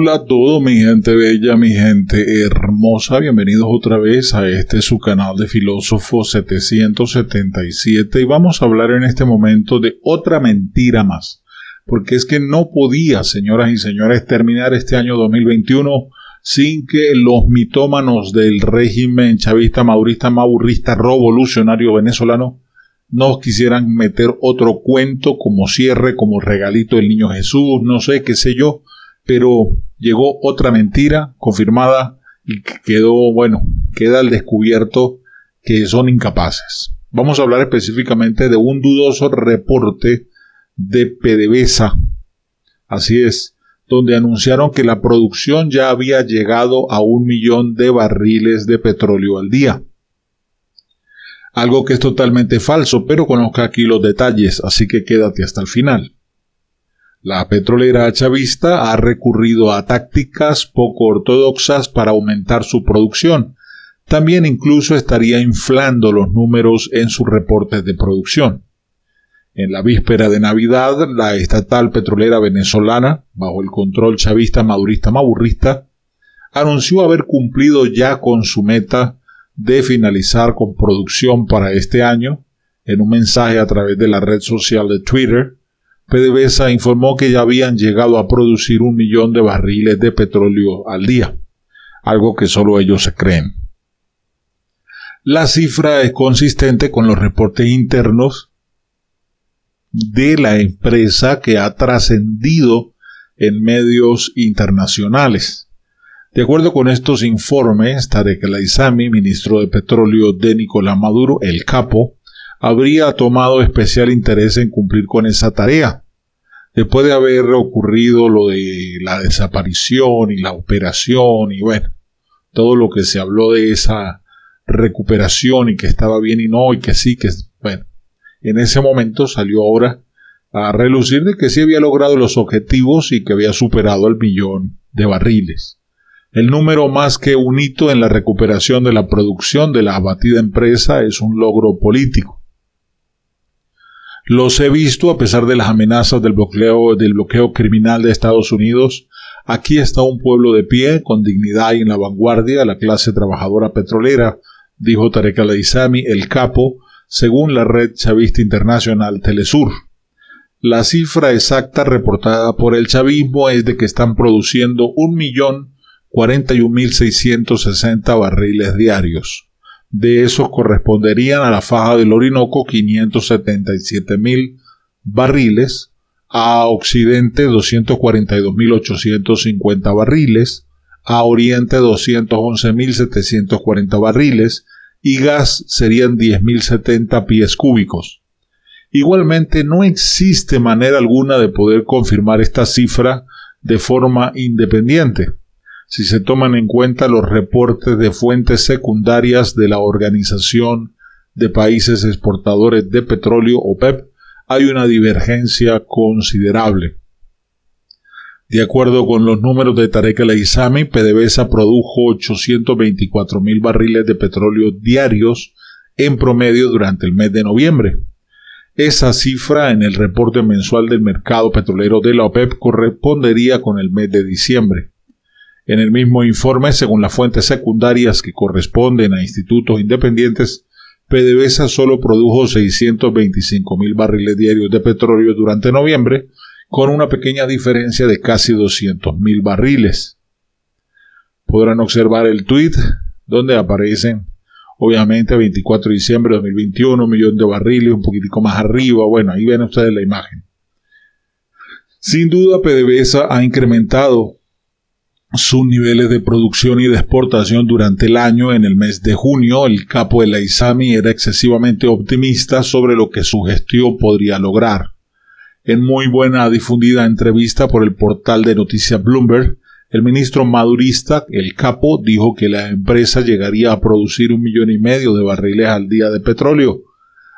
hola a todo mi gente bella, mi gente hermosa, bienvenidos otra vez a este su canal de Filósofo 777 y vamos a hablar en este momento de otra mentira más, porque es que no podía, señoras y señores, terminar este año 2021 sin que los mitómanos del régimen chavista, maurista, maurista, revolucionario venezolano nos quisieran meter otro cuento como cierre, como regalito del niño Jesús, no sé, qué sé yo, pero llegó otra mentira confirmada y quedó, bueno, queda al descubierto que son incapaces. Vamos a hablar específicamente de un dudoso reporte de PDVSA. Así es, donde anunciaron que la producción ya había llegado a un millón de barriles de petróleo al día. Algo que es totalmente falso, pero conozca aquí los detalles, así que quédate hasta el final. La petrolera chavista ha recurrido a tácticas poco ortodoxas para aumentar su producción. También incluso estaría inflando los números en sus reportes de producción. En la víspera de Navidad, la estatal petrolera venezolana, bajo el control chavista madurista maburrista, anunció haber cumplido ya con su meta de finalizar con producción para este año. En un mensaje a través de la red social de Twitter, PDVSA informó que ya habían llegado a producir un millón de barriles de petróleo al día, algo que solo ellos se creen. La cifra es consistente con los reportes internos de la empresa que ha trascendido en medios internacionales. De acuerdo con estos informes, Tarek El ministro de Petróleo de Nicolás Maduro, el capo, habría tomado especial interés en cumplir con esa tarea. Después de haber ocurrido lo de la desaparición y la operación y bueno, todo lo que se habló de esa recuperación y que estaba bien y no y que sí, que bueno, en ese momento salió ahora a relucir de que sí había logrado los objetivos y que había superado el millón de barriles. El número más que un hito en la recuperación de la producción de la abatida empresa es un logro político. Los he visto a pesar de las amenazas del bloqueo, del bloqueo criminal de Estados Unidos. Aquí está un pueblo de pie, con dignidad y en la vanguardia, la clase trabajadora petrolera, dijo Tarek al-Aizami, el capo, según la red chavista internacional Telesur. La cifra exacta reportada por el chavismo es de que están produciendo un millón cuarenta y mil seiscientos sesenta barriles diarios. De esos corresponderían a la faja del Orinoco 577 mil barriles, a Occidente 242.850 barriles, a Oriente 211.740 barriles y gas serían 10.070 pies cúbicos. Igualmente no existe manera alguna de poder confirmar esta cifra de forma independiente si se toman en cuenta los reportes de fuentes secundarias de la Organización de Países Exportadores de Petróleo OPEP, hay una divergencia considerable. De acuerdo con los números de Tarek El Aizami, PDVSA produjo 824 mil barriles de petróleo diarios en promedio durante el mes de noviembre. Esa cifra en el reporte mensual del mercado petrolero de la OPEP correspondería con el mes de diciembre. En el mismo informe, según las fuentes secundarias que corresponden a institutos independientes, PDVSA solo produjo 625 mil barriles diarios de petróleo durante noviembre, con una pequeña diferencia de casi 200 mil barriles. Podrán observar el tweet donde aparecen, obviamente, 24 de diciembre de 2021, un millón de barriles, un poquitico más arriba. Bueno, ahí ven ustedes la imagen. Sin duda, PDVSA ha incrementado sus niveles de producción y de exportación durante el año. En el mes de junio, el capo de la ISAMI era excesivamente optimista sobre lo que su gestión podría lograr. En muy buena difundida entrevista por el portal de noticias Bloomberg, el ministro madurista, el capo, dijo que la empresa llegaría a producir un millón y medio de barriles al día de petróleo.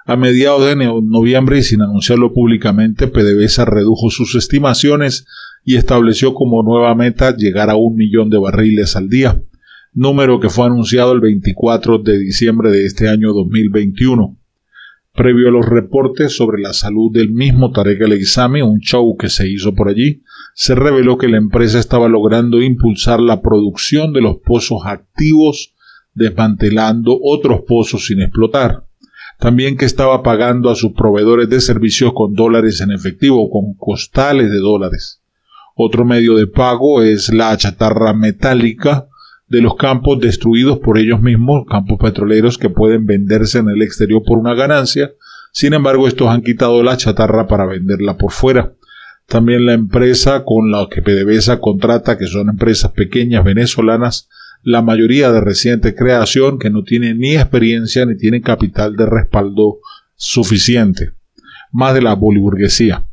A mediados de noviembre y sin anunciarlo públicamente, PDVSA redujo sus estimaciones y estableció como nueva meta llegar a un millón de barriles al día, número que fue anunciado el 24 de diciembre de este año 2021. Previo a los reportes sobre la salud del mismo Tarek El un show que se hizo por allí, se reveló que la empresa estaba logrando impulsar la producción de los pozos activos, desmantelando otros pozos sin explotar. También que estaba pagando a sus proveedores de servicios con dólares en efectivo, con costales de dólares. Otro medio de pago es la chatarra metálica de los campos destruidos por ellos mismos, campos petroleros que pueden venderse en el exterior por una ganancia. Sin embargo, estos han quitado la chatarra para venderla por fuera. También la empresa con la que PDVSA contrata, que son empresas pequeñas venezolanas, la mayoría de reciente creación que no tienen ni experiencia ni tienen capital de respaldo suficiente. Más de la boliburguesía.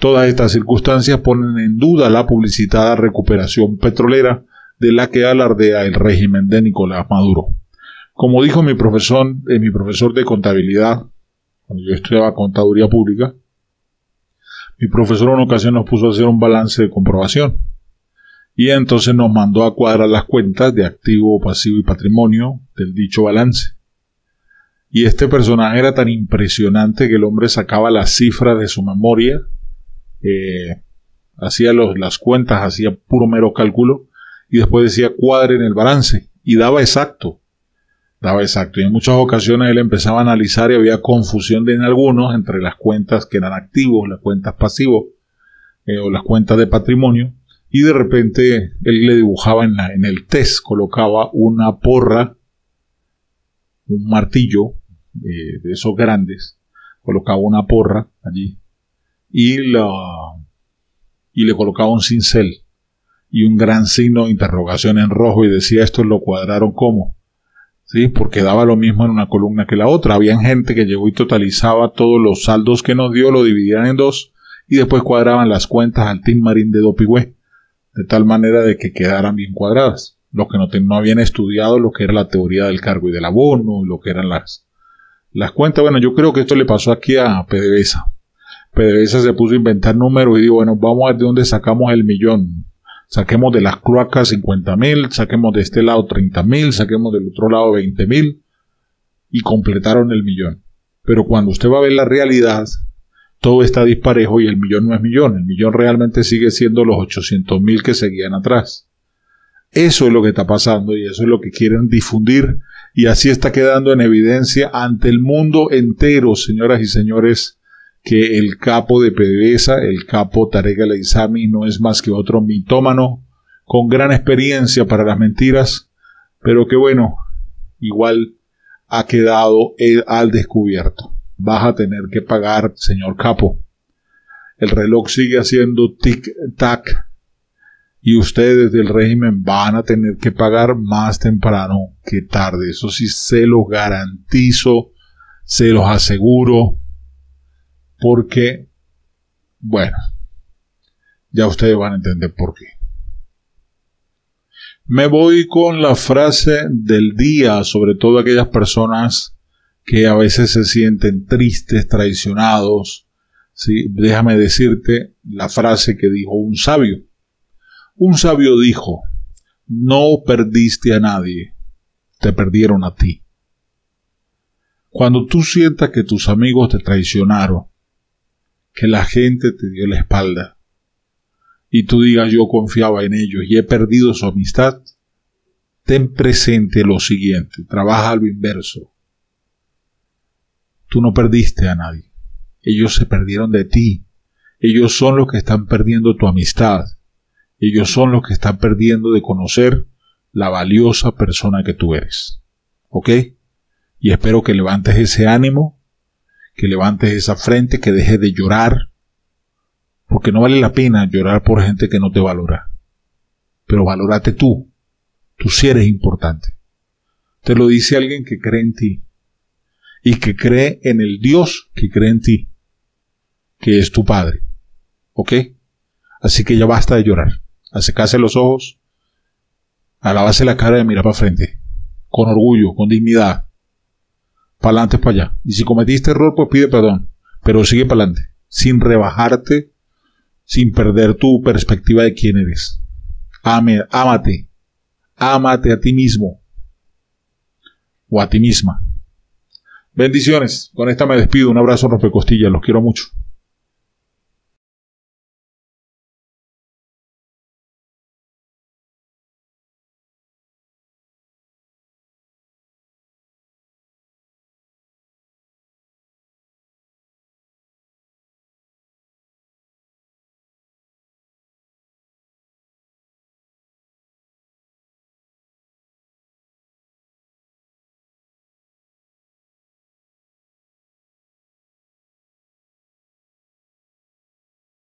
Todas estas circunstancias ponen en duda la publicitada recuperación petrolera de la que alardea el régimen de Nicolás Maduro. Como dijo mi profesor, eh, mi profesor de contabilidad, cuando yo estudiaba contaduría pública, mi profesor en una ocasión nos puso a hacer un balance de comprobación. Y entonces nos mandó a cuadrar las cuentas de activo, pasivo y patrimonio del dicho balance. Y este personaje era tan impresionante que el hombre sacaba las cifras de su memoria, eh, hacía las cuentas, hacía puro mero cálculo, y después decía cuadre en el balance y daba exacto. Daba exacto. Y en muchas ocasiones él empezaba a analizar y había confusión de en algunos entre las cuentas que eran activos, las cuentas pasivos eh, o las cuentas de patrimonio. Y de repente él le dibujaba en, la, en el test, colocaba una porra, un martillo eh, de esos grandes, colocaba una porra allí y, la, y le colocaba un cincel y un gran signo de interrogación en rojo y decía esto lo cuadraron como. ¿Sí? Porque daba lo mismo en una columna que la otra. Habían gente que llegó y totalizaba todos los saldos que nos dio, lo dividían en dos y después cuadraban las cuentas al Team Marín de Dopigüe, de tal manera de que quedaran bien cuadradas. Los que no, no habían estudiado lo que era la teoría del cargo y del abono, lo que eran las, las cuentas. Bueno, yo creo que esto le pasó aquí a PDVSA. PDVSA se puso a inventar números y dijo, bueno, vamos a ver de dónde sacamos el millón saquemos de las cloacas 50 mil, saquemos de este lado 30 mil, saquemos del otro lado 20 mil y completaron el millón. Pero cuando usted va a ver la realidad, todo está disparejo y el millón no es millón, el millón realmente sigue siendo los 800 mil que seguían atrás. Eso es lo que está pasando y eso es lo que quieren difundir y así está quedando en evidencia ante el mundo entero, señoras y señores, que el capo de PDVSA, el capo Tarek El no es más que otro mitómano con gran experiencia para las mentiras, pero que bueno, igual ha quedado al descubierto. Vas a tener que pagar, señor capo. El reloj sigue haciendo tic-tac y ustedes del régimen van a tener que pagar más temprano que tarde. Eso sí se los garantizo, se los aseguro porque, bueno, ya ustedes van a entender por qué. Me voy con la frase del día, sobre todo aquellas personas que a veces se sienten tristes, traicionados. ¿sí? Déjame decirte la frase que dijo un sabio. Un sabio dijo, no perdiste a nadie, te perdieron a ti. Cuando tú sientas que tus amigos te traicionaron, que la gente te dio la espalda y tú digas yo confiaba en ellos y he perdido su amistad, ten presente lo siguiente, trabaja lo inverso. Tú no perdiste a nadie, ellos se perdieron de ti, ellos son los que están perdiendo tu amistad, ellos son los que están perdiendo de conocer la valiosa persona que tú eres. ¿Ok? Y espero que levantes ese ánimo que levantes esa frente, que dejes de llorar, porque no vale la pena llorar por gente que no te valora. Pero valórate tú, tú sí eres importante. Te lo dice alguien que cree en ti y que cree en el Dios que cree en ti, que es tu Padre. ¿Ok? Así que ya basta de llorar. Acecase los ojos, alabase la cara y mira para frente, con orgullo, con dignidad, para adelante, para allá. Y si cometiste error, pues pide perdón, pero sigue para adelante, sin rebajarte, sin perder tu perspectiva de quién eres. Ame, ámate, ámate a ti mismo o a ti misma. Bendiciones. Con esta me despido. Un abrazo, costillas. Los quiero mucho.